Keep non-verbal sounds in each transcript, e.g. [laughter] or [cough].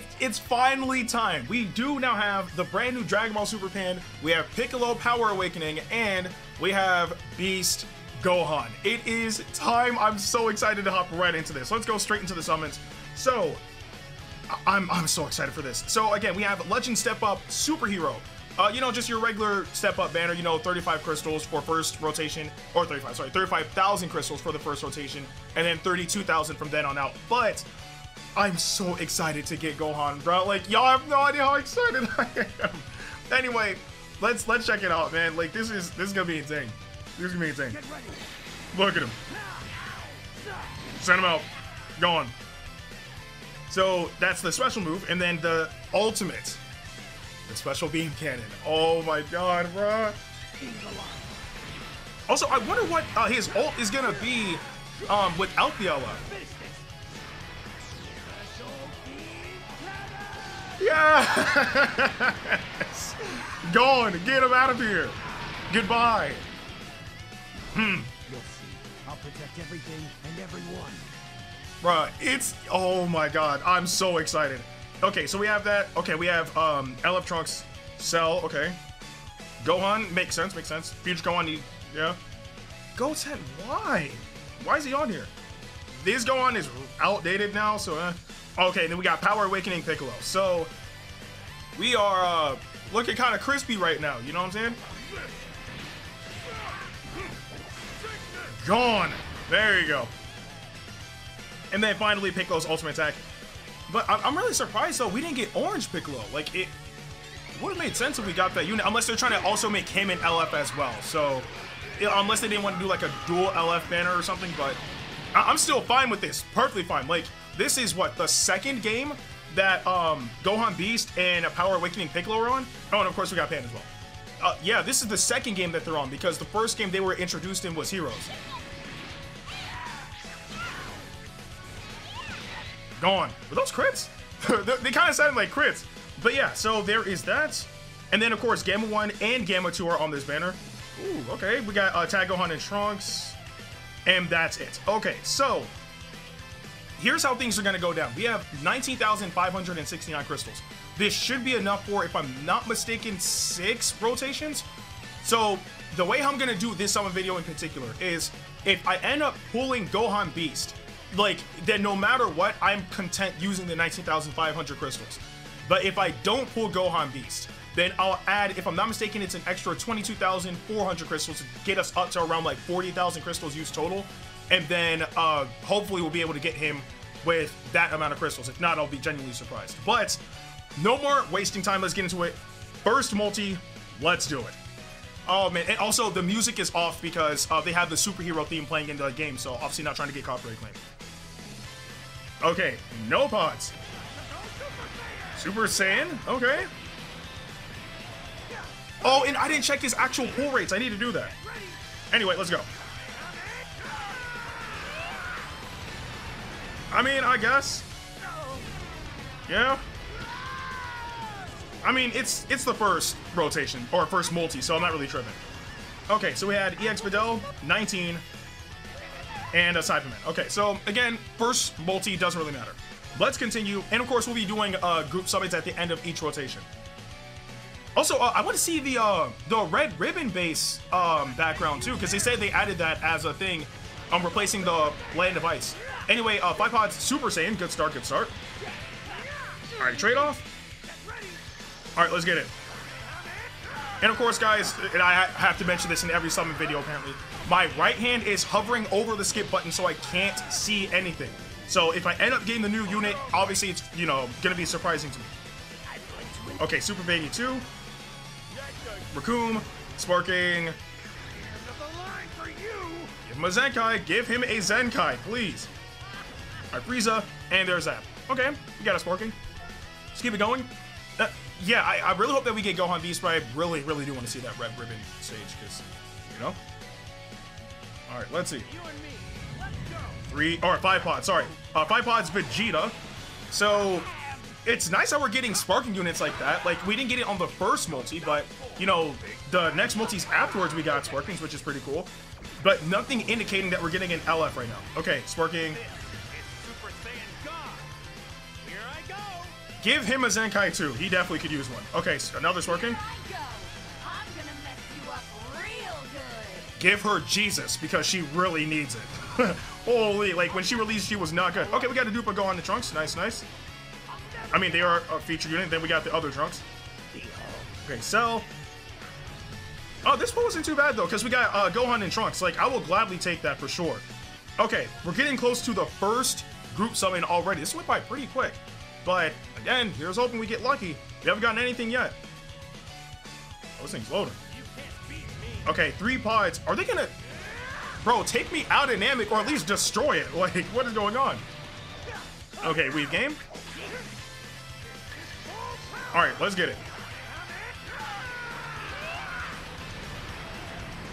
it, it's finally time. We do now have the brand new Dragon Ball Super Pan. We have Piccolo Power Awakening, and we have Beast Gohan. It is time. I'm so excited to hop right into this. Let's go straight into the summons. So, I'm I'm so excited for this. So again, we have Legend Step Up Superhero. Uh, you know, just your regular step up banner, you know, 35 crystals for first rotation, or 35, sorry, 35,000 crystals for the first rotation, and then 32,000 from then on out. But I'm so excited to get Gohan, bro. Like, y'all have no idea how excited [laughs] I am. Anyway, let's let's check it out, man. Like, this is this is gonna be insane. This is gonna be insane. Look at him. Send him out. Gone. So that's the special move, and then the ultimate, the special beam cannon. Oh my god, bro. Also, I wonder what uh, his ult is gonna be um, without the. Yes! [laughs] Gone! Get him out of here! Goodbye! You'll see. I'll protect everything and everyone. Bruh, it's oh my god, I'm so excited. Okay, so we have that. Okay, we have um LF Trunks Cell, okay. Gohan, makes sense, makes sense. Future Gohan, he, yeah. Goten, why? Why is he on here? This Gohan is outdated now, so uh, okay, then we got Power Awakening Piccolo. So we are uh looking kind of crispy right now, you know what I'm saying? Gone! There you go. And then finally Piccolo's ultimate attack. But I'm, really surprised though we didn't get Orange Piccolo. Like it would have made sense if we got that unit, unless they're trying to also make him an LF as well. So unless they didn't want to do like a dual LF banner or something, but I- I'm still fine with this. Perfectly fine. Like this is what the second game that um Gohan Beast and Power Awakening Piccolo are on. Oh, and of course we got Pan as well. Uh, yeah, this is the second game that they're on because the first game they were introduced in was Heroes. Gone. Were those crits? [laughs] they they kind of sounded like crits. But yeah, so there is that. And then, of course, Gamma 1 and Gamma 2 are on this banner. Ooh, okay. We got uh, Tag Gohan and Trunks. And that's it. Okay, so here's how things are going to go down. We have 19,569 crystals. This should be enough for, if I'm not mistaken, six rotations. So the way I'm going to do this summon video in particular is if I end up pulling Gohan Beast, like, then no matter what, I'm content using the 19,500 crystals. But if I don't pull Gohan Beast, then I'll add, if I'm not mistaken, it's an extra 22,400 crystals to get us up to around like 40,000 crystals used total. And then uh, hopefully we'll be able to get him with that amount of crystals. If not, I'll be genuinely surprised. But no more wasting time. Let's get into it. First multi, let's do it. Oh man, and also the music is off because uh, they have the superhero theme playing in the game, so obviously not trying to get copyright claim. Okay, no pods. Super Saiyan, okay. Oh, and I didn't check his actual pull rates. I need to do that. Anyway, let's go. I mean, I guess. Yeah. I mean, it's it's the first rotation or first multi, so I'm not really tripping. Okay, so we had EX Videl, 19, and a Saibaman. Okay, so again, first multi doesn't really matter. Let's continue, and of course, we'll be doing uh, group summits at the end of each rotation. Also, uh, I want to see the uh, the red ribbon base um, background too, because they said they added that as a thing, um, replacing the land of ice. Anyway, uh, five pods Super Saiyan, good start, good start. All right, trade off. All right, let's get it. And of course, guys, and I have to mention this in every summon video apparently, my right hand is hovering over the skip button so I can't see anything. So if I end up getting the new unit, obviously it's, you know, gonna be surprising to me. Okay, Super Baby 2. Raccoon, Sparking. Give him a Zenkai. Give him a Zenkai, please. Alright, Frieza, and there's that. Okay, we got a Sparking. Let's keep it going. Uh, yeah, I, I really hope that we get Gohan Beast, but I really, really do want to see that red ribbon stage, because, you know? Alright, let's see. Three, or five pods, sorry. Uh, five pods Vegeta. So, it's nice that we're getting sparking units like that. Like, we didn't get it on the first multi, but, you know, the next multis afterwards we got sparkings, which is pretty cool. But nothing indicating that we're getting an LF right now. Okay, sparking. Give him a Zenkai too. He definitely could use one. Okay, so now this working. Give her Jesus because she really needs it. [laughs] Holy, like when she released, she was not good. Okay, we got a duper go on the trunks. Nice, nice. I mean, they are a feature unit. Then we got the other trunks. Okay, so. Oh, this one wasn't too bad though, because we got uh, Gohan and Trunks. Like, I will gladly take that for sure. Okay, we're getting close to the first group summon already. This went by pretty quick. But again, here's hoping we get lucky. We haven't gotten anything yet. Oh, this thing's loading. Okay, three pods. Are they gonna... Bro, take me out of Namek or at least destroy it. [laughs] Like, what is going on? Okay, we've game. Alright, let's get it.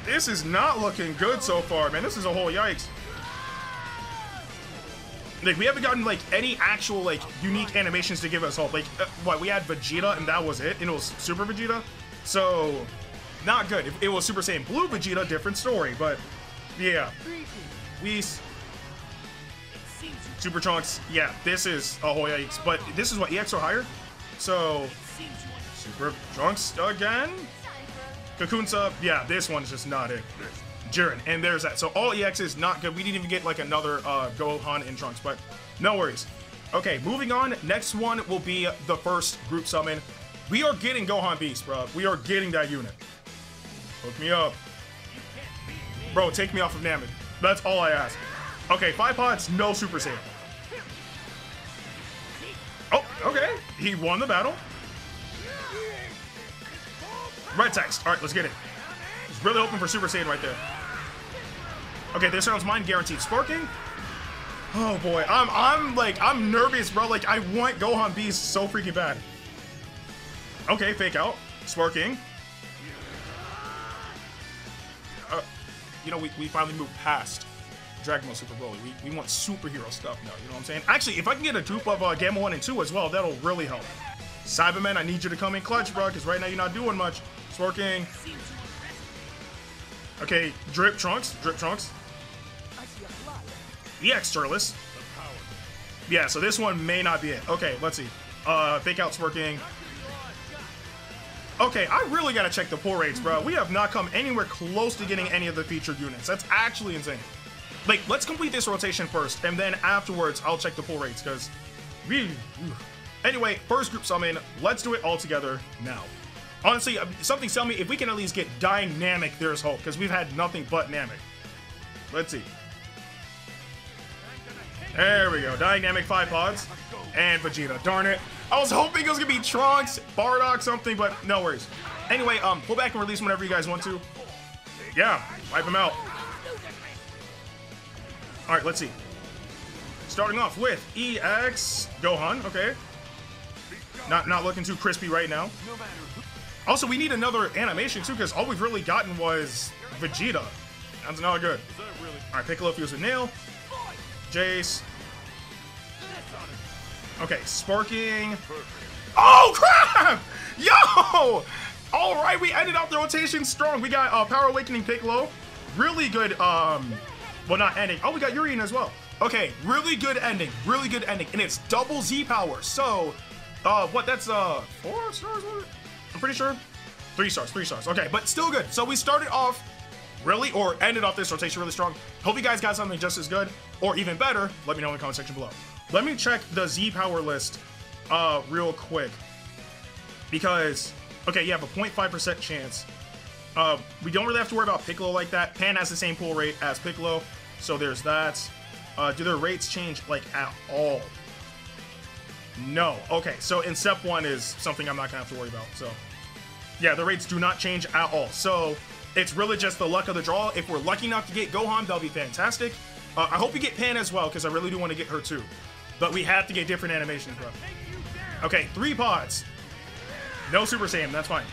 This is not looking good so far, man. This is a whole yikes. Like, we haven't gotten, like, any actual, like, unique animations to give us hope. Like, uh, what, we had Vegeta and that was it? And it was Super Vegeta? So, not good. If it was Super Saiyan Blue Vegeta, different story. But, yeah. Whis. Super Trunks. Yeah, this is a whole yikes. But this is what, EX or higher? So, Super Trunks again? Cocoon sub, yeah, this one's just not it. Jiren, and there's that. So all EX is not good. We didn't even get like another uh, Gohan in Trunks, but no worries. Okay, moving on. Next one will be the first group summon. We are getting Gohan Beast, bro. We are getting that unit. Hook me up. Bro, take me off of Namek. That's all I ask. Okay, five pods, no Super Saiyan. Oh, okay. He won the battle. Red text. All right, let's get it. He's really hoping for Super Saiyan right there. Okay, this round's mine, guaranteed. Sparking. Oh boy, I'm I'm like I'm nervous, bro. Like I want Gohan Beast so freaking bad. Okay, fake out. Sparking. Uh, you know, we, we finally moved past Dragon Ball Super Broly. We, we want superhero stuff now, you know what I'm saying? Actually, if I can get a dupe of uh, Gamma 1 and 2 as well, that'll really help. Saibaman, I need you to come in clutch, bro, because right now you're not doing much. It's working. Okay, Drip Trunks. Drip Trunks. EX Turles. Yeah, so this one may not be it. Okay, let's see. Uh, Fake Out's working. Okay, I really gotta check the pull rates, bro. We have not come anywhere close to getting any of the featured units. That's actually insane. Like, let's complete this rotation first, and then afterwards, I'll check the pull rates, because we... Anyway, first group summon, let's do it all together now. Honestly, uh, something tell me if we can at least get Dynamic, there's hope, because we've had nothing but Namek. Let's see. There we go. Dynamic 5 pods. And Vegeta. Darn it. I was hoping it was going to be Trunks, Bardock, something, but no worries. Anyway, um, pull back and release whenever you guys want to. Yeah, wipe them out. Alright, let's see. Starting off with EX Gohan, okay. Not not looking too crispy right now. Also, we need another animation too, because all we've really gotten was Vegeta. That's not good. Alright, Piccolo fused with Nail. Jace. Okay, Sparking. Oh, [laughs] crap! Yo! Alright, we ended up the rotation strong. We got uh, Power Awakening Piccolo. Really good, um... Well, not ending. Oh, we got Urien as well. Okay, really good ending. Really good ending. And it's double Z power. So, uh, what? That's, uh, four stars? I'm pretty sure. Three stars, three stars. Okay, but still good. So we started off really, or ended off this rotation really strong. Hope you guys got something just as good, or even better. Let me know in the comment section below. Let me check the Z power list, uh, real quick. Because, okay, you have a 0.5% chance. Uh, we don't really have to worry about Piccolo like that. Pan has the same pull rate as Piccolo, so there's that. Uh, do their rates change, like, at all? No. Okay, so in step one is something I'm not gonna have to worry about. So, yeah, the rates do not change at all. So, it's really just the luck of the draw. If we're lucky enough to get Gohan, that'll be fantastic. Uh, I hope we get Pan as well, because I really do want to get her too. But we have to get different animations, bro. Okay, three pods. No Super Saiyan, that's fine.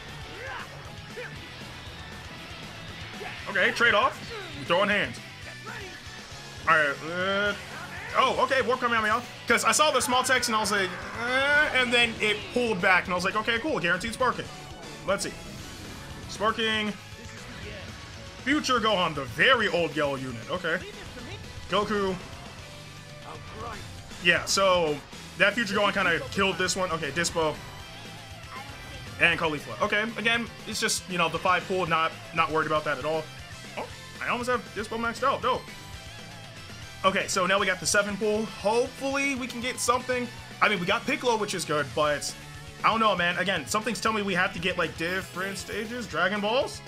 Okay, trade off. Throwing hands. Alright, uh, oh, okay, Warp Kamehameha. Because I saw the small text and I was like, eh, and then it pulled back and I was like, okay, cool, guaranteed sparking. Let's see. Sparking. Future Gohan, the very old yellow unit. Okay. Goku. Yeah, so that Future Gohan kind of killed this one. Okay, Dyspo and Caulifla. Okay, again, it's just, you know, the five pool, not not worried about that at all. Oh, I almost have Dyspo maxed out. Dope. Okay, so now we got the seven pool. Hopefully we can get something. I mean, we got Piccolo, which is good, but I don't know, man. Again, something's telling me we have to get, like, different stages. Dragon Balls?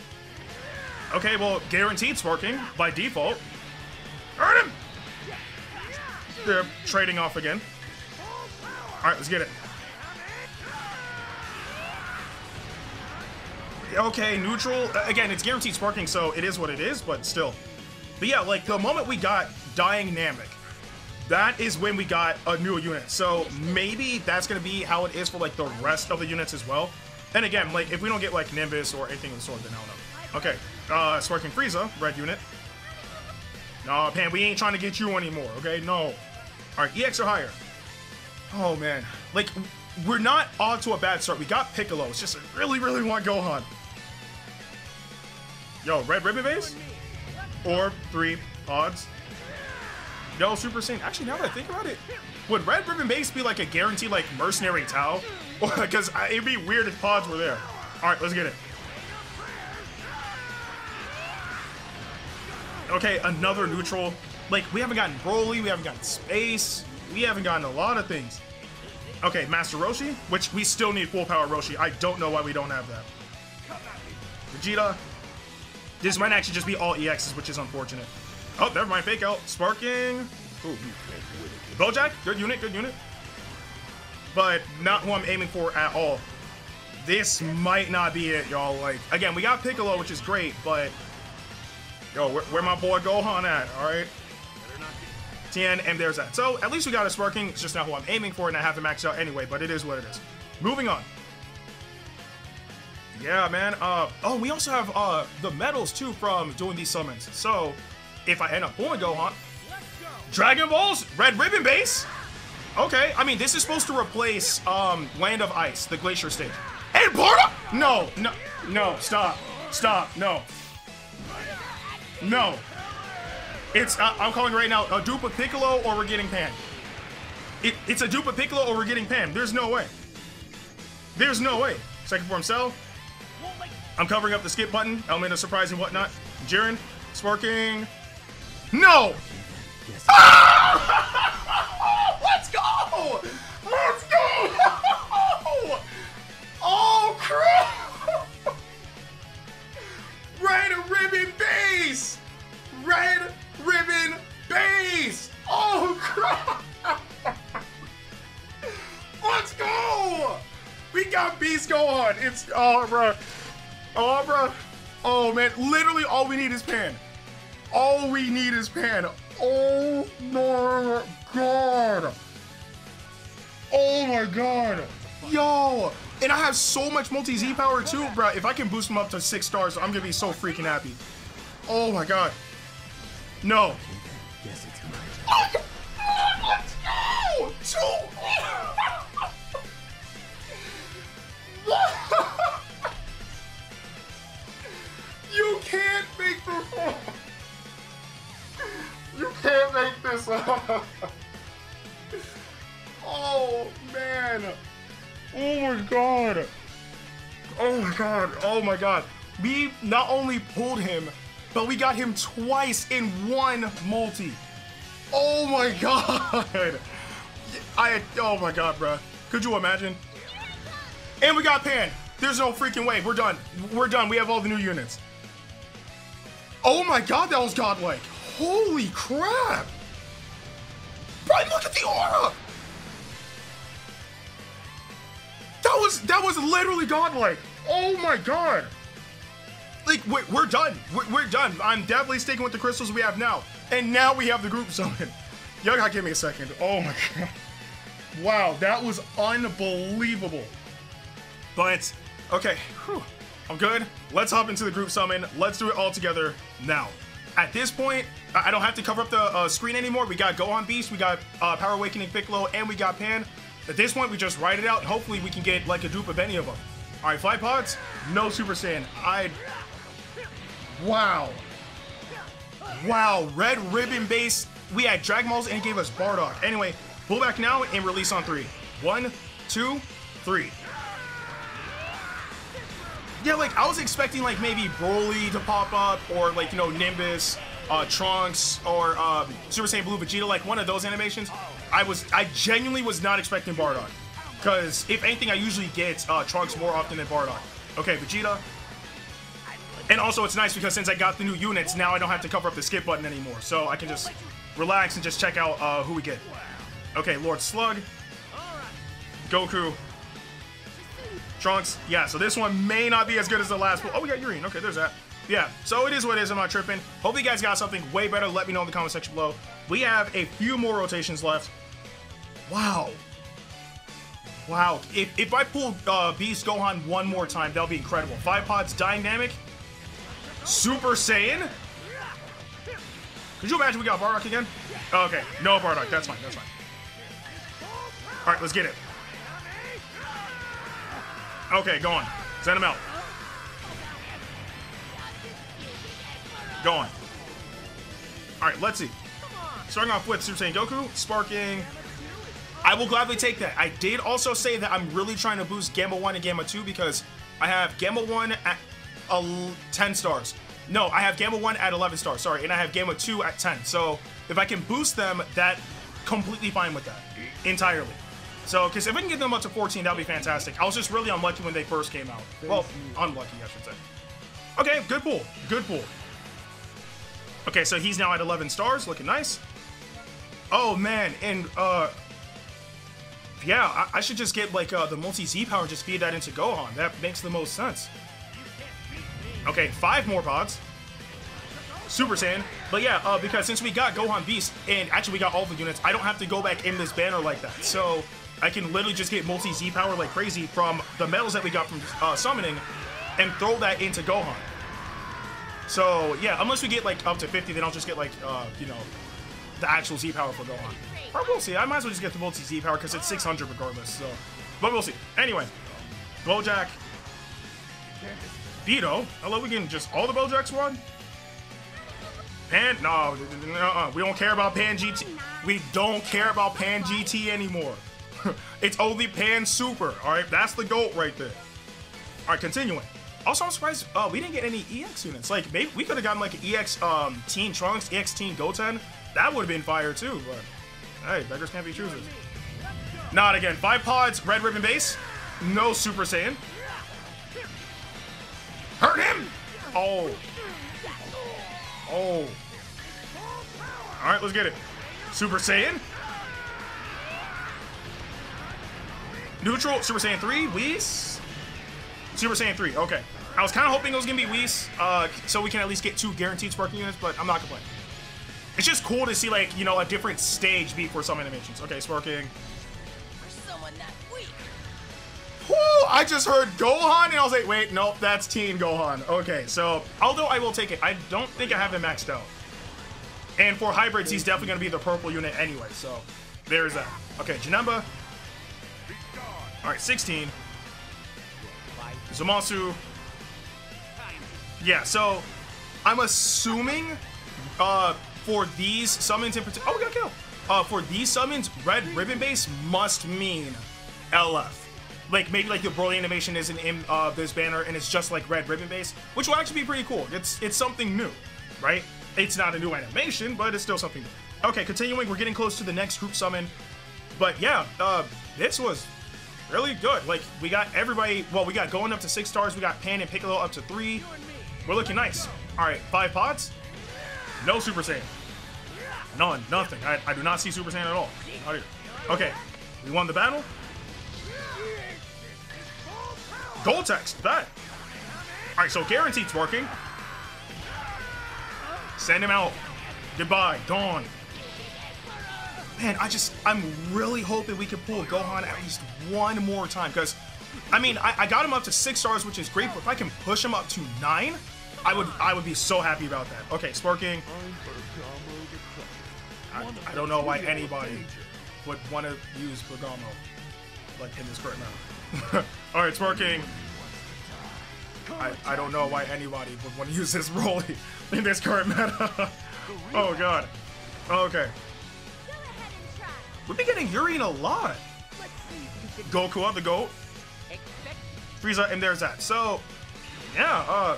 Okay, well, guaranteed working by default. Earn him! They're trading off again. Alright, let's get it. Okay, neutral. Again, it's guaranteed sparking, so it is what it is, but still. But yeah, like, the moment we got Dying Namek, that is when we got a new unit. So maybe that's going to be how it is for, like, the rest of the units as well. And again, like, if we don't get, like, Nimbus or anything of the sort, then I don't know. Okay, uh, Sparking Frieza, red unit. No, Pan, we ain't trying to get you anymore, okay? No. Alright, EX or higher. Oh, man. Like, we're not off to a bad start. We got Piccolo. It's just I really, really want Gohan. Yo, red ribbon base? Or three odds. No Super Saiyan. Actually, now that I think about it, would red ribbon base be like a guaranteed like mercenary Tao? [laughs] Because it'd be weird if pods were there. All right, let's get it. Okay, another neutral. Like, we haven't gotten Broly, we haven't gotten Space, we haven't gotten a lot of things. Okay, Master Roshi, which we still need full power Roshi. I don't know why we don't have that. Vegeta. This might actually just be all EXs, which is unfortunate. Oh, never mind, fake out. Sparking. Ooh. Bojack, good unit, good unit. But not who I'm aiming for at all. This might not be it, y'all. Like, again, we got Piccolo, which is great, but Yo, where, where my boy Gohan at? All right. 10, and there's that. So at least we got a sparking. It's just not who I'm aiming for, and I have to max out anyway, but it is what it is. Moving on. Yeah, man. Uh, oh, we also have uh, the medals, too, from doing these summons. So, if I end up pulling Gohan, Dragon Balls, Red Ribbon Base. Okay, I mean, this is supposed to replace um, Land of Ice, the Glacier stage. And Bardock? No, no, no, stop, stop, no. No. It's, uh, I'm calling right now, a dupe of Piccolo or we're getting Pan. It, it's a dupe of Piccolo or we're getting Pan. There's no way. There's no way. Second form cell. I'm covering up the skip button. Element of surprise and whatnot. Jiren, sparking. No! Ah! [laughs] got Beast going! It's, oh, bro. Oh, bro. Oh, man. Literally all we need is Pan. All we need is Pan. Oh, my God. Oh, my God. Yo. And I have so much multi-Z power, too, bro. If I can boost him up to six stars, I'm going to be so freaking happy. Oh, my God. No. Yes, it's mine. Oh, Let's go! Two! Can't make this [laughs] up! Oh, man! Oh my god! Oh my god, oh my god. We not only pulled him, but we got him twice in one multi. Oh my god! [laughs] I oh my god, bruh. Could you imagine? And we got Pan. There's no freaking way. We're done. We're done. We have all the new units. Oh my god, that was godlike. Holy crap! Bro, look at the aura! That was that was literally godlike. Oh my god! Like we're, we're done. We're, we're done. I'm definitely sticking with the crystals we have now. And now we have the group summon. [laughs] Y'all gotta give me a second. Oh my god. Wow, that was unbelievable. But okay, whew, I'm good. Let's hop into the group summon. Let's do it all together now. At this point, I don't have to cover up the uh, screen anymore. We got Gohan Beast, we got uh, Power Awakening Piccolo, and we got Pan. At this point, we just write it out, hopefully we can get like a dupe of any of them. All right, Fly Pods, no Super Saiyan. I. Wow. Wow, Red Ribbon base. We had Dragon Balls and gave us Bardock. Anyway, Pull back now and release on three. One, two, three. Yeah, like I was expecting like maybe Broly to pop up or like you know Nimbus, uh, Trunks or um, Super Saiyan Blue Vegeta, like one of those animations. I was I genuinely was not expecting Bardock, because if anything, I usually get uh, Trunks more often than Bardock. Okay, Vegeta. And also, it's nice because since I got the new units, now I don't have to cover up the skip button anymore, so I can just relax and just check out uh, who we get. Okay, Lord Slug, Goku, Trunks. Yeah, so this one may not be as good as the last one. Oh, we got Urine. Okay, there's that. Yeah, so it is what it is. I'm not tripping. Hope you guys got something way better. Let me know in the comment section below. We have a few more rotations left. Wow. Wow. If, if I pull uh, Beast Gohan one more time, that'll be incredible. Five Pods Dynamic. Super Saiyan. Could you imagine we got Bardock again? Okay, no Bardock. That's fine. That's fine. All right, let's get it. Okay, go on. Send him out. Go on. All right, let's see. Starting off with Super Saiyan Goku, sparking. I will gladly take that. I did also say that I'm really trying to boost Gamma 1 and Gamma 2 because I have Gamma 1 at uh, 10 stars. No, I have Gamma 1 at 11 stars, sorry, and I have Gamma 2 at 10. So if I can boost them, that completely fine with that. Entirely. So, because if I can get them up to 14, that would be fantastic. I was just really unlucky when they first came out. Well, unlucky, I should say. Okay, good pull. Good pull. Okay, so he's now at 11 stars, looking nice. Oh, man, and, uh... Yeah, I, I should just get, like, uh, the multi-Z power and just feed that into Gohan. That makes the most sense. Okay, five more pods. Super Saiyan. But yeah, uh, because since we got Gohan Beast, and actually we got all the units, I don't have to go back in this banner like that. So I can literally just get multi-Z power like crazy from the medals that we got from uh, summoning and throw that into Gohan. So yeah, unless we get like up to 50, then I'll just get like, uh, you know, the actual Z power for Gohan. Or we'll see. I might as well just get the multi-Z power because it's 600 regardless. So, But we'll see. Anyway, Bojack. Vito. Hello, we getting just all the Bojacks one? Pan? No, uh, we don't care about Pan GT. We don't care about Pan GT anymore. [laughs] it's only Pan Super. All right, that's the goat right there. All right, continuing. Also, I'm surprised uh, we didn't get any EX units. Like, maybe we could have gotten like an EX um, Teen Trunks, EX Teen Goten. That would have been fire too. But hey, beggars can't be choosers. Not again. Five pods, red ribbon base. No Super Saiyan. Hurt him! Oh. Oh. Alright, let's get it. Super Saiyan. Neutral, Super Saiyan 3, Whis. Super Saiyan 3, okay. I was kind of hoping it was going to be Whis, uh, so we can at least get two guaranteed sparking units, but I'm not complaining. It's just cool to see, like, you know, a different stage beat for some animations. Okay, sparking. Whoo! I just heard Gohan, and I was like, wait, nope, that's Teen Gohan. Okay, so, although I will take it, I don't think I have him maxed out. And for hybrids, he's definitely going to be the purple unit anyway, so there's that. Okay, Janemba. Alright, 16. Zamasu. Yeah, so I'm assuming uh, for these summons in particular. Oh, we got kill. Uh, for these summons, red ribbon base must mean LF. Like maybe like the Broly animation isn't in uh, this banner and it's just like red ribbon base, which will actually be pretty cool. It's it's something new, right? It's not a new animation, but it's still something new. Okay, continuing, we're getting close to the next group summon. But yeah, uh, this was really good. Like, we got everybody, well, we got going up to six stars. We got Pan and Piccolo up to three. We're looking nice. All right, five pods. No Super Saiyan. None, nothing. I, I do not see Super Saiyan at all. Okay, we won the battle. Gold text, that. All right, so guaranteed's working. Send him out. Goodbye, Dawn. Man, I just, I'm really hoping we can pull Gohan at least one more time. Because, I mean, I, I got him up to six stars, which is great. But if I can push him up to nine, I would, I would be so happy about that. Okay, Sparking. I, I don't know why anybody would want to use Bergamo, like, in this current meta. [laughs] Alright, Sparking. I, I don't know why anybody would want to use this Broly [laughs] in this current meta. [laughs] oh god. Okay. We've been getting Urien a lot. Goku, on the GOAT. Frieza, and there's that. So, yeah, uh,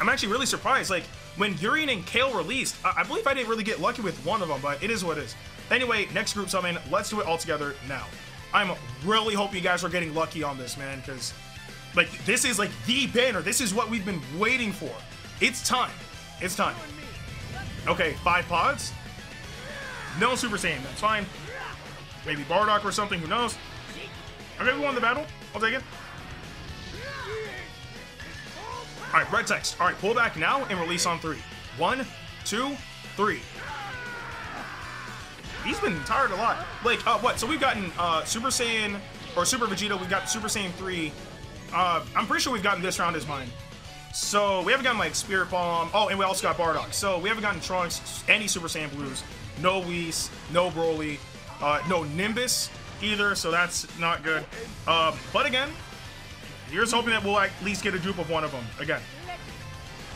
I'm actually really surprised. Like, when Urien and Kale released, I, I believe I didn't really get lucky with one of them, but it is what it is. Anyway, next group summon, let's do it all together now. I'm really hoping you guys are getting lucky on this, man, because, like, this is, like, the banner. This is what we've been waiting for. It's time. It's time. Okay, five pods. No Super Saiyan, that's fine. Maybe Bardock or something, who knows? Okay, we won the battle. I'll take it. Alright, red text. Alright, pull back now and release on three. One, two, three. He's been tired a lot. Like, uh, what? So we've gotten uh, Super Saiyan, or Super Vegeta, we've got Super Saiyan 3. Uh, I'm pretty sure we've gotten this round as mine. So we haven't gotten like Spirit Bomb. Oh, and we also got Bardock. So we haven't gotten Trunks, any Super Saiyan Blues. No Whis, no Broly, uh, no Nimbus either, so that's not good. Uh, but again, here's hoping that we'll at least get a dupe of one of them again.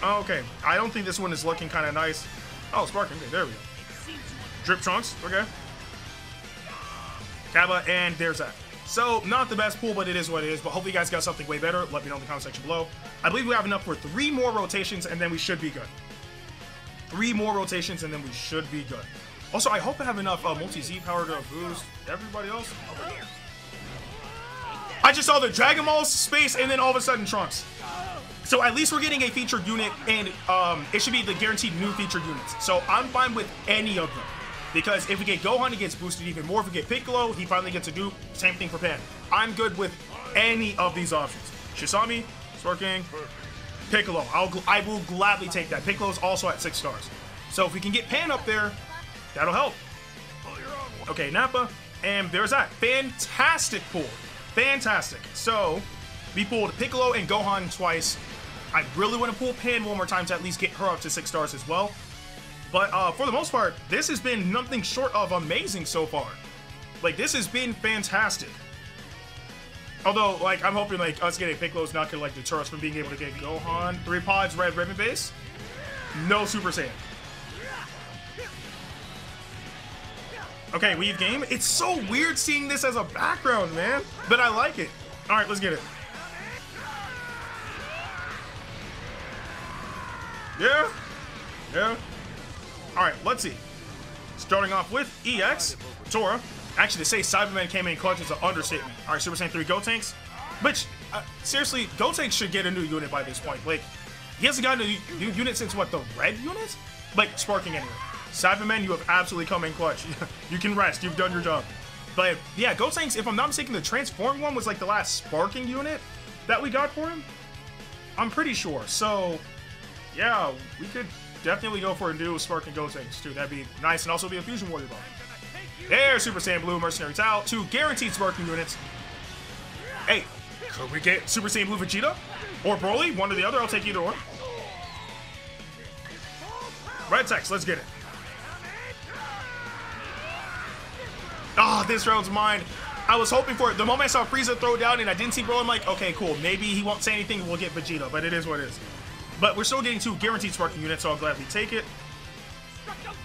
Okay, I don't think this one is looking kind of nice. Oh, Sparking, okay, there we go. Drip Trunks, okay. Cabba, and there's that. So, not the best pool, but it is what it is. But hopefully you guys got something way better. Let me know in the comment section below. I believe we have enough for three more rotations, and then we should be good. Three more rotations, and then we should be good. Also, I hope I have enough uh, multi-Z power to boost everybody else. I just saw the Dragon Ball space, and then all of a sudden Trunks. So at least we're getting a featured unit, and um, it should be the guaranteed new featured units. So I'm fine with any of them. Because if we get Gohan, he gets boosted even more. If we get Piccolo, he finally gets a dupe. Same thing for Pan. I'm good with any of these options. Shisami, Sparking, Piccolo. I'll, I will gladly take that. Piccolo's also at six stars. So if we can get Pan up there, that'll help. Okay, Nappa, and there's that. Fantastic pull. Fantastic. So, we pulled Piccolo and Gohan twice. I really want to pull Pan one more time to at least get her up to six stars as well. But uh, for the most part, this has been nothing short of amazing so far. Like, this has been fantastic. Although, like, I'm hoping, like, us getting Piccolo's not gonna, like, deter us from being able to get Gohan. Three pods, red ribbon base. No Super Saiyan. Okay, weave game. It's so weird seeing this as a background, man. But I like it. All right, let's get it. Yeah. Yeah. All right, let's see. Starting off with EX, Tora. Actually, to say Saibaman came in clutch is an understatement. All right, Super Saiyan 3 Gotenks. Which, uh, seriously, Gotenks should get a new unit by this point. Like, he hasn't gotten a new unit since, what, the red unit? Like, Sparking anyway. Saibaman, you have absolutely come in clutch. [laughs] you can rest. You've done your job. But, yeah, Gotenks, if I'm not mistaken, the Transform one was, like, the last Sparking unit that we got for him. I'm pretty sure. So, yeah, we could definitely go for a new Sparking Gotenks, too. That'd be nice, and also be a Fusion Warrior ball. There's Super Saiyan Blue, Mercenary Tao, two guaranteed Sparking units. Hey, could we get Super Saiyan Blue Vegeta? Or Broly? One or the other, I'll take either one. Red text, let's get it. Oh, this round's mine. I was hoping for it. The moment I saw Frieza throw down and I didn't see Broly, I'm like, okay, cool. Maybe he won't say anything, we'll get Vegeta, but it is what it is. But we're still getting two guaranteed Sparking units, so I'll gladly take it.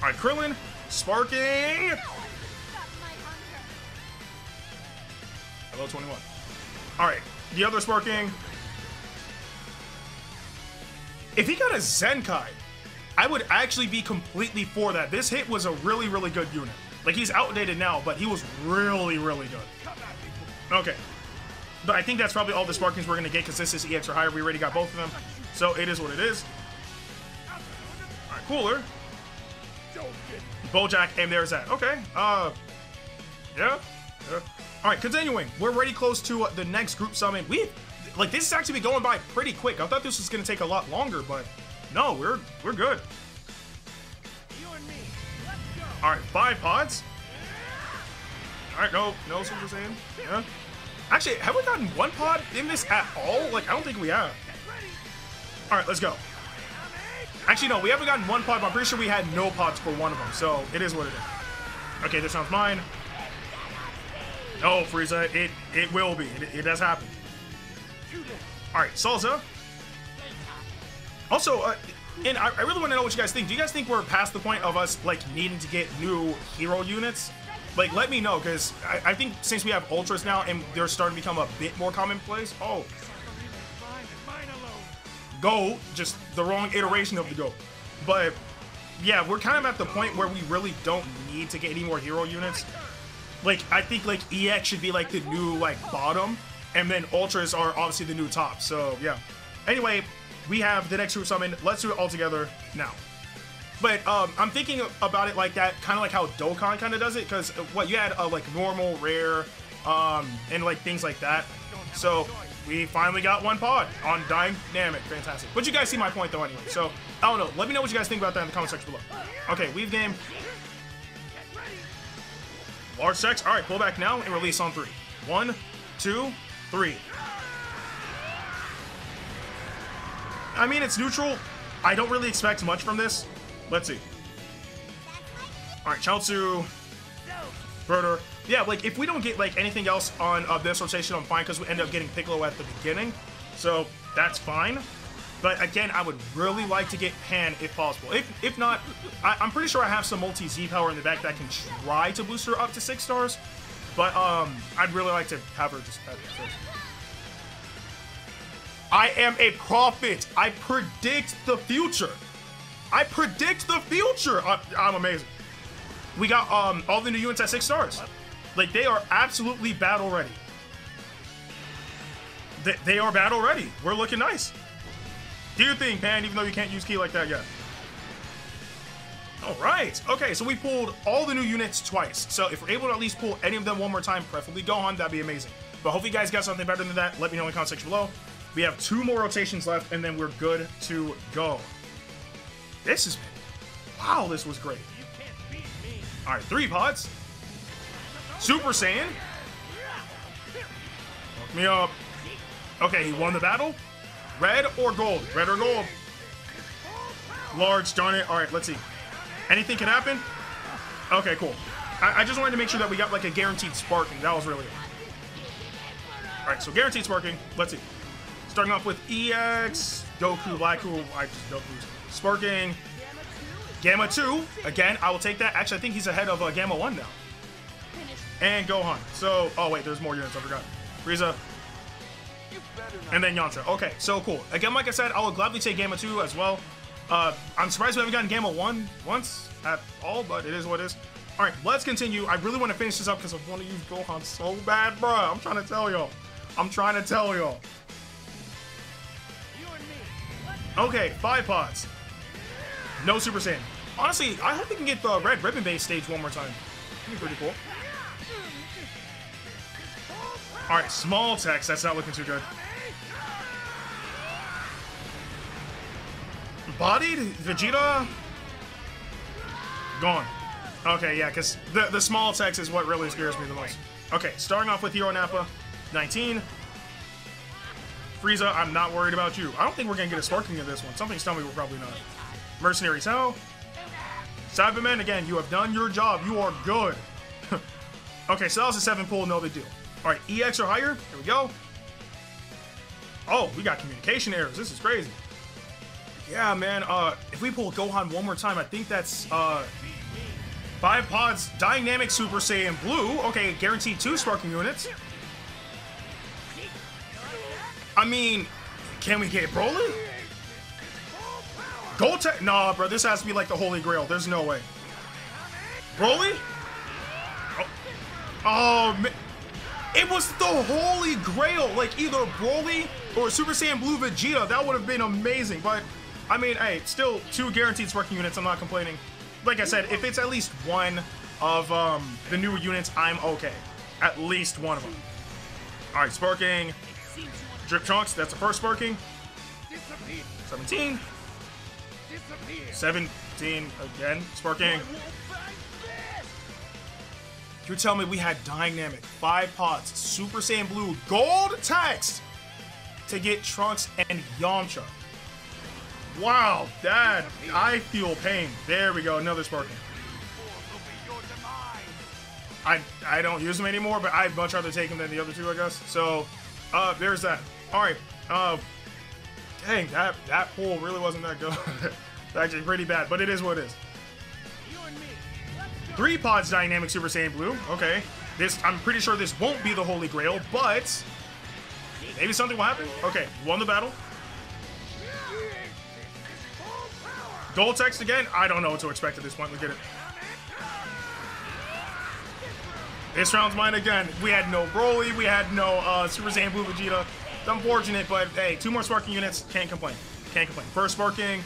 Alright, Krillin, Sparking! Hello, 21. Alright, the other Sparking. If he got a Zenkai, I would actually be completely for that. This hit was a really, really good unit. Like, he's outdated now, but he was really, really good. Okay. But I think that's probably all the Sparkings we're going to get because this is EX or higher. We already got both of them. So it is what it is. Alright, cooler. Bojack, and there's that. Okay. Uh, yeah. yeah. Alright, continuing. We're already close to uh, the next group summon. We, like, this is actually going by pretty quick. I thought this was going to take a lot longer, but no, we're we're good. Alright, five pods. Alright, no, no Super Saiyan. Yeah. Actually, have we gotten one pod in this at all? Like, I don't think we have. Alright, let's go. Actually, no, we haven't gotten one pod, but I'm pretty sure we had no pods for one of them, so it is what it is. Okay, this sounds mine. No, Frieza, it, it will be. It, it does happen. Alright, Salza. Also, uh, and I, I really want to know what you guys think. Do you guys think we're past the point of us, like, needing to get new hero units? Like, let me know, because I, I think since we have Ultras now and they're starting to become a bit more commonplace. Oh. Go, just the wrong iteration of the Go. But, yeah, we're kind of at the point where we really don't need to get any more hero units. Like, I think, like, EX should be, like, the new, like, bottom. And then Ultras are obviously the new top. So, yeah. Anyway, we have the next Super Summon. Let's do it all together now. But um, I'm thinking about it like that, kind of like how Dokkan kind of does it, because what you had uh, like normal, rare, um, and like things like that. So we finally got one pod on Dynamic, fantastic. But you guys see my point though anyway. So I don't know. Let me know what you guys think about that in the comment section below. Okay, weave game. Large sex. All right, pull back now and release on three. One, two, three. I mean, it's neutral. I don't really expect much from this. Let's see. All right, Chaozu, Birder. Yeah, like if we don't get like anything else on uh, this rotation, I'm fine because we end up getting Piccolo at the beginning, so that's fine. But again, I would really like to get Pan if possible. If if not, I, am pretty sure I have some multi Z power in the back that can try to boost her up to six stars. But um, I'd really like to have her just. I am a prophet. I predict the future. I predict the future. I, I'm amazing. We got um all the new units at six stars. Like they are absolutely battle ready. They, they are battle ready. We're looking nice. Do your thing, Pan, even though you can't use key like that yet. All right. Okay, so we pulled all the new units twice. So if we're able to at least pull any of them one more time, preferably Gohan, that'd be amazing. But hopefully you guys got something better than that. Let me know in the comment section below. We have two more rotations left, and then we're good to go. This is... Wow, this was great. Alright, three pods. Super Saiyan. Look me up. Okay, he won the battle. Red or gold? Red or gold? Large, darn it. Alright, let's see. Anything can happen? Okay, cool. I, I, just wanted to make sure that we got like a guaranteed sparking. That was really good. Alright, so guaranteed sparking. Let's see. Starting off with EX, Goku, Blacku, I just Goku's Sparking, Gamma 2. Again, I will take that. Actually, I think he's ahead of uh, Gamma 1 now. And Gohan. So, oh wait, there's more units. I forgot. Frieza. And then Yamcha. Okay, so cool. Again, like I said, I will gladly take Gamma 2 as well. Uh, I'm surprised we haven't gotten Gamma 1 once at all, but it is what it is. Alright, let's continue. I really want to finish this up because I want to use Gohan so bad, bro. I'm trying to tell y'all. I'm trying to tell y'all. Okay, five pods. No Super Saiyan. Honestly, I hope we can get the red ribbon base stage one more time. That'd be pretty cool. Alright, small text. That's not looking too good. Bodied? Vegeta? Gone. Okay, yeah, because the, the small text is what really scares me the most. Okay, starting off with Hero Nappa, 19. Frieza, I'm not worried about you. I don't think we're going to get a Sparking in this one. Something's telling me we're probably not. Mercenaries, Hell. Saibaman, again, you have done your job. You are good. [laughs] okay, so that was a 7 pull, no big deal. Alright, EX or higher. Here we go. Oh, we got communication errors. This is crazy. Yeah, man. Uh, if we pull Gohan one more time, I think that's uh, five pods, Dynamic Super Saiyan Blue. Okay, guaranteed two Sparking units. I mean, can we get Broly? Gold tech? Nah, bro. This has to be like the Holy Grail. There's no way. Broly? Oh, oh man. It was the Holy Grail. Like either Broly or Super Saiyan Blue Vegeta. That would have been amazing. But, I mean, hey, still two guaranteed sparking units. I'm not complaining. Like I said, if it's at least one of um, the new units, I'm okay. At least one of them. All right, sparking. Drip Trunks, that's the first sparking. 17. 17 again, sparking. You tell me we had Dynamic, 5 pots, Super Saiyan Blue, Gold text to get Trunks and Yamcha. Wow, that, I feel pain. There we go, another sparking. I, I don't use them anymore, but I'd much rather take them than the other two, I guess. So, uh, there's that. All right. Uh, dang, that that pull really wasn't that good. [laughs] Actually, pretty bad, but it is what it is. Three pods Dynamic Super Saiyan Blue. Okay. This I'm pretty sure this won't be the Holy Grail, but maybe something will happen. Okay, won the battle. Gold text again? I don't know what to expect at this point. Let's get it. This round's mine again. We had no Broly, we had no uh, Super Saiyan Blue Vegeta. Unfortunate, but hey, two more sparking units. Can't complain. Can't complain. First sparking.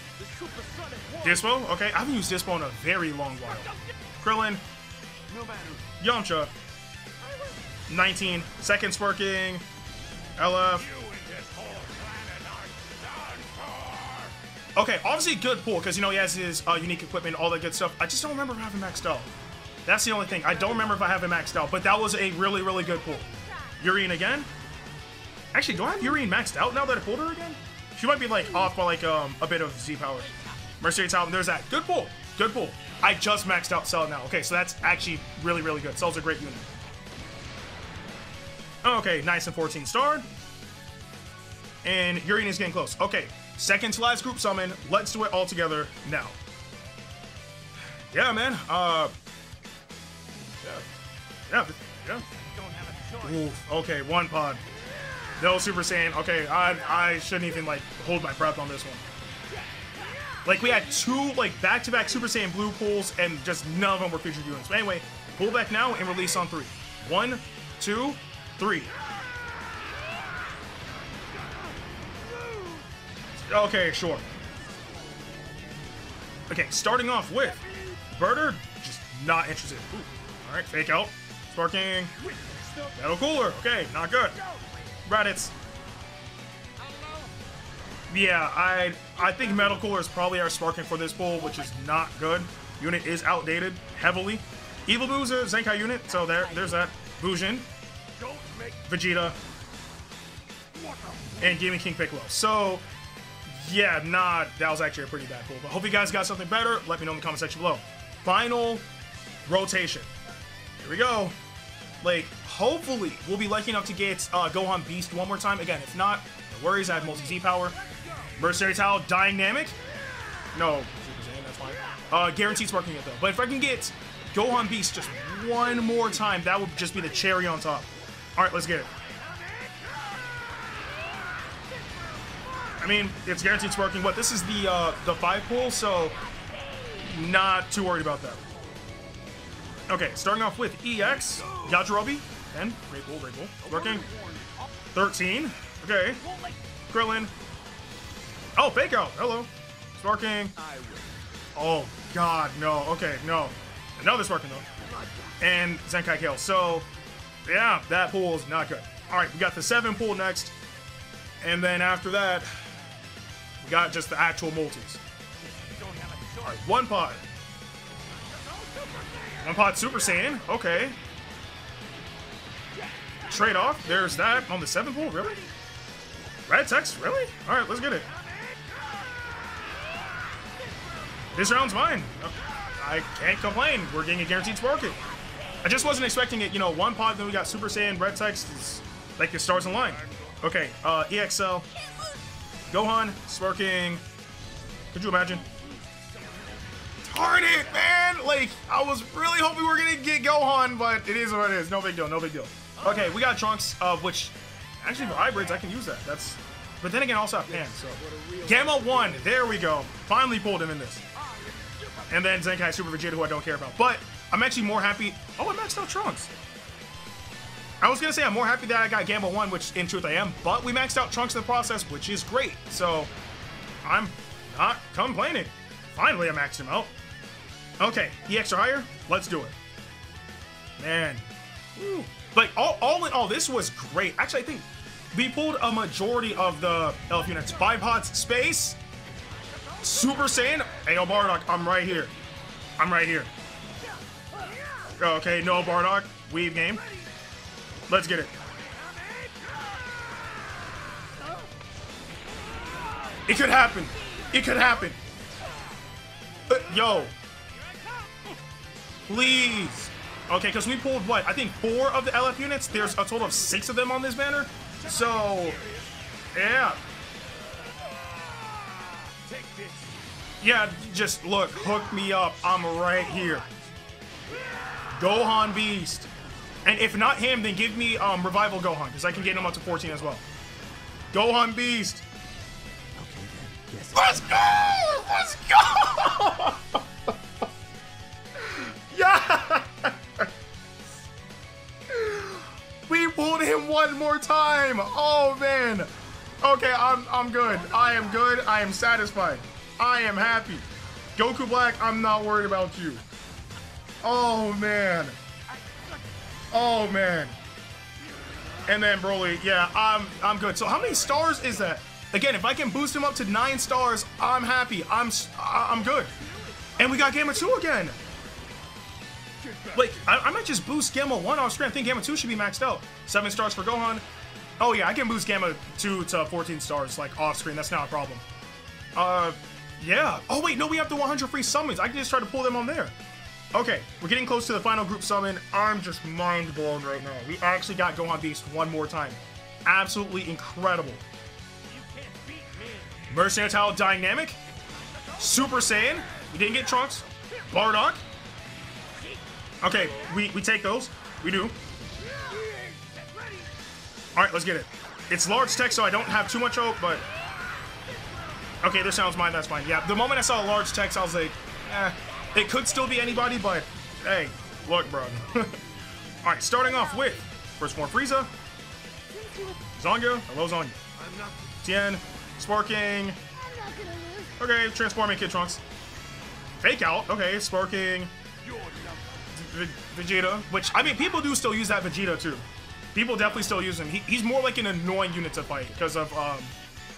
Dyspo. Okay, I haven't used Dyspo in a very long while. Krillin. Yamcha. 19. Second sparking. LF. Okay, obviously good pool because you know he has his uh, unique equipment, all that good stuff. I just don't remember if I have him maxed out. That's the only thing. I don't remember if I have him maxed out, but that was a really, really good pool. Urien again. Actually, do I have Urien maxed out now that I pulled her again? She might be like off by like um, a bit of Z power. Mercenary Tao, there's that. Good pull. Good pull. I just maxed out Cell now. Okay, so that's actually really, really good. Cell's a great unit. Okay, nice and 14 star. And Urien is getting close. Okay, second to last group summon. Let's do it all together now. Yeah, man. Uh, yeah, yeah, yeah. Oof, okay, one pod. No Super Saiyan. Okay, I I shouldn't even like hold my breath on this one. Like we had two like back-to-back Super Saiyan Blue pulls, and just none of them were featured units. But anyway, pull back now and release on three. One, two, three. Okay, sure. Okay, starting off with Birder, just not interested. Ooh. All right, fake out. Sparking. Metal Cooler. Okay, not good. Raditz. Yeah, I I think Metal Cooler is probably our sparking for this pull, which is not good. Unit is outdated heavily. Evil Buu's a Zenkai unit, so there there's that. Bujin, Vegeta, and Gaming King Piccolo. So yeah, nah, that was actually a pretty bad pull. But hope you guys got something better. Let me know in the comment section below. Final rotation. Here we go. Like, hopefully, we'll be lucky enough to get uh, Gohan Beast one more time. Again, if not, no worries. I have multi-Z power. Mercenary Tao Dynamic. No, that's fine. Uh, guaranteed sparking it, though. But if I can get Gohan Beast just one more time, that would just be the cherry on top. All right, let's get it. I mean, it's guaranteed sparking. What? This is the uh, the five pool, so not too worried about that. Okay, starting off with EX, Yajirobe, 10, great pull, great pull, working. 13, okay, Krillin. Oh, fake out, hello. Sparking. Oh, God, no, okay, no. Another Sparking, though. And Zenkai Kale. So, yeah, that pool is not good. All right, we got the seven pool next. And then after that, we got just the actual multis. All right, one pod. One pod Super Saiyan. Okay. Trade off. There's that on the seven pool. Really? Red text. Really? All right, let's get it. This round's mine. I can't complain. We're getting a guaranteed sparking. I just wasn't expecting it. You know, one pod, then we got Super Saiyan, Red text. Is like the stars in line. Okay, uh, EXL. Gohan, sparking. Could you imagine? Man! Like, I was really hoping we were gonna get Gohan, but it is what it is. No big deal, no big deal. Okay, we got Trunks, of which, actually for hybrids, I can use that. That's, but then again, I also have Pan, so. Gamma 1, there we go. Finally pulled him in this. And then Zenkai Super Vegeta, who I don't care about. But I'm actually more happy. Oh, I maxed out Trunks. I was gonna say I'm more happy that I got Gamma 1, which in truth I am, but we maxed out Trunks in the process, which is great. So I'm not complaining. Finally, I maxed him out. Okay, EX or higher? Let's do it. Man. Like, all, all in all, this was great. Actually, I think we pulled a majority of the LF units. Five Pots Space, Super Saiyan. Hey, yo, Bardock, I'm right here. I'm right here. Okay, no Bardock. Weave game. Let's get it. It could happen. It could happen. Uh, yo. Please. Okay, because we pulled, what, I think four of the LF units? There's a total of six of them on this banner. So, yeah. Yeah, just look, hook me up. I'm right here. Gohan Beast. And if not him, then give me um, Revival Gohan, because I can get him up to 14 as well. Gohan Beast. Okay then. Yes. Let's go! Let's go! [laughs] one more time. Oh man. Okay, I'm I'm good. I am good. I am satisfied. I am happy. Goku Black, I'm not worried about you. Oh man. Oh man. And then Broly, yeah, I'm I'm good. So how many stars is that? Again, if I can boost him up to nine stars, I'm happy. I'm I'm good. And we got Gamma 2 again. Like, I, I might just boost Gamma 1 off screen. I think Gamma 2 should be maxed out. Seven stars for Gohan. Oh yeah, I can boost Gamma 2 to 14 stars, like, off screen. That's not a problem. Uh, yeah. Oh wait, no, we have the 100 free summons. I can just try to pull them on there. Okay, we're getting close to the final group summon. I'm just mind blown right now. We actually got Gohan Beast one more time. Absolutely incredible. Mercenary Dynamic. Super Saiyan. We didn't get Trunks. Bardock. Okay, we, we take those. We do. Alright, let's get it. It's large text, so I don't have too much hope, but... Okay, this sounds mine, that's fine. Yeah, the moment I saw large text, I was like, eh, it could still be anybody, but hey, look, bro. [laughs] Alright, starting off with first form Frieza, Zangya, hello Zangya, Tien, Sparking, okay, transforming Kid Trunks, Fake Out, okay, Sparking, Vegeta, which, I mean, people do still use that Vegeta too. People definitely still use him. He, he's more like an annoying unit to fight because of um,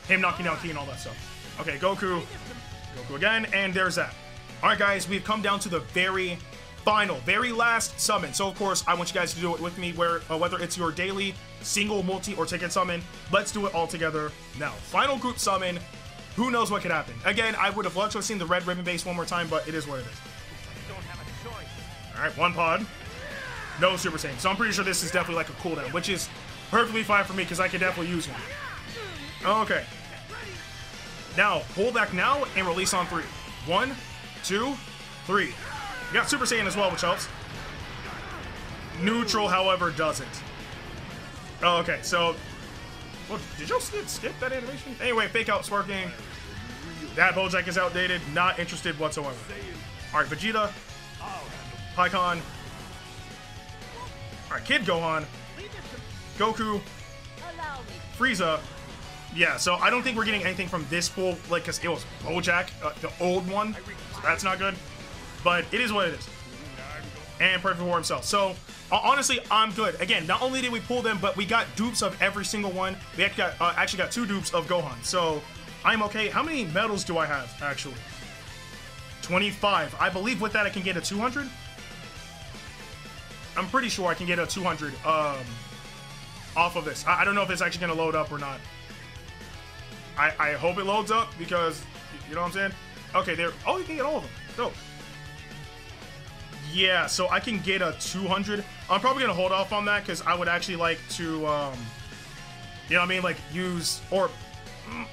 him knocking down Ki and all that stuff. Okay, Goku, Goku again, and there's that. All right, guys, we've come down to the very final, very last summon. So, of course, I want you guys to do it with me, where uh, whether it's your daily, single, multi, or ticket summon. Let's do it all together now. Final group summon. Who knows what could happen? Again, I would have loved to have seen the red ribbon base one more time, but it is what it is. All right, one pod. No Super Saiyan. So I'm pretty sure this is definitely like a cooldown, which is perfectly fine for me because I can definitely use one. Oh, okay. Now, hold back now and release on three. One, two, three. We got Super Saiyan as well, which helps. Neutral, however, doesn't. Oh, okay, so... Well, did y'all skip that animation? Anyway, fake out sparking. That Bojack is outdated. Not interested whatsoever. Alright, Vegeta. Pikkon. Alright, Kid Gohan. Goku. Frieza. Yeah, so I don't think we're getting anything from this full, like, because it was Bojack, uh, the old one. So that's not good. But it is what it is. And Perfect War himself. So, honestly, I'm good. Again, not only did we pull them, but we got dupes of every single one. We actually got, uh, actually got two dupes of Gohan. So, I'm okay. How many medals do I have, actually? 25. I believe with that I can get a 200. I'm pretty sure I can get a 200 um, off of this. I, I don't know if it's actually going to load up or not. I, I hope it loads up because, you know what I'm saying? Okay, there. Oh, you can get all of them. Dope. Yeah, so I can get a 200. I'm probably going to hold off on that because I would actually like to, um, you know what I mean? Like, use, or, mm,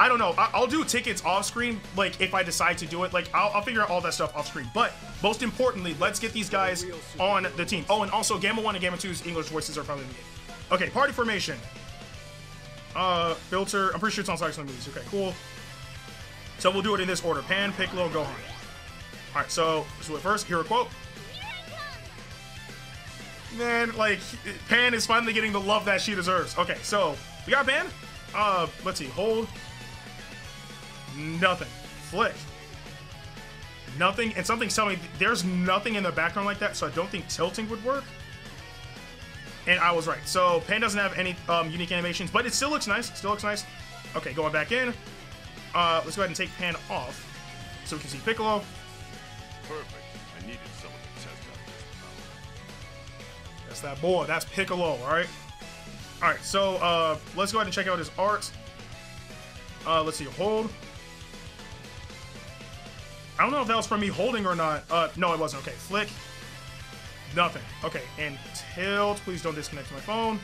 I don't know. I, I'll do tickets off screen, like, if I decide to do it. Like, I'll, I'll figure out all that stuff off screen. But, most importantly, let's get these guys on the team. Oh, and also, Gamma 1 and Gamma 2's English voices are probably in the game. Okay, party formation. Uh, filter. I'm pretty sure it's on Cyclone movies. Okay, cool. So we'll do it in this order. Pan, Piccolo, Gohan. Alright, so let's do it first. Hero quote. Man, like, Pan is finally getting the love that she deserves. Okay, so we got Pan. Uh, let's see. Hold. Nothing. Flick. Nothing. And something's telling me there's nothing in the background like that, so I don't think tilting would work. And I was right. So Pan doesn't have any um, unique animations, but it still looks nice. Still looks nice. Okay, going back in. Uh, let's go ahead and take Pan off so we can see Piccolo. Perfect. I needed someone to test out this power. That's that boy. That's Piccolo, all right? All right, so uh, let's go ahead and check out his art. Uh, let's see, hold. I don't know if that was from me holding or not. Uh, no, it wasn't. Okay, flick. Nothing. Okay, and tilt. Please don't disconnect my phone.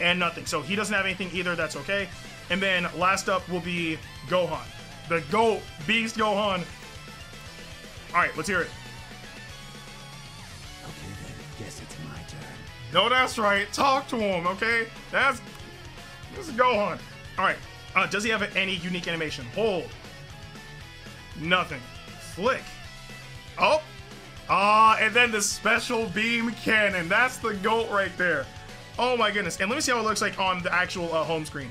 And nothing. So he doesn't have anything either. That's okay. And then last up will be Gohan. The GOAT, Beast Gohan. All right, let's hear it. Okay, then. Guess it's my turn. No, that's right. Talk to him, okay? That's this is Gohan. All right. Uh, does he have any unique animation? Hold. Nothing. Flick. Oh. Ah, and then the special beam cannon. That's the goat right there. Oh my goodness. And let me see how it looks like on the actual uh, home screen.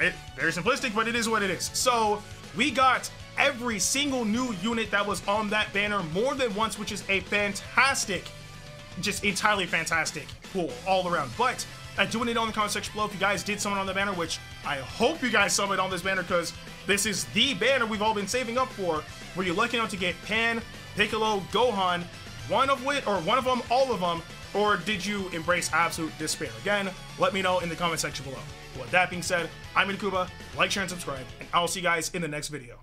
It, very simplistic, but it is what it is. So we got every single new unit that was on that banner more than once, which is a fantastic, just entirely fantastic pull all around. But uh, doing it on the comment section below if you guys did summon on the banner, which I hope you guys summoned on this banner because this is the banner we've all been saving up for, where you're lucky enough to get Pan, Piccolo, Gohan, one of which, or one of them, all of them, or did you embrace absolute despair? Again, let me know in the comment section below. With that being said, I'm Ndukauba, like, share, and subscribe, and I'll see you guys in the next video.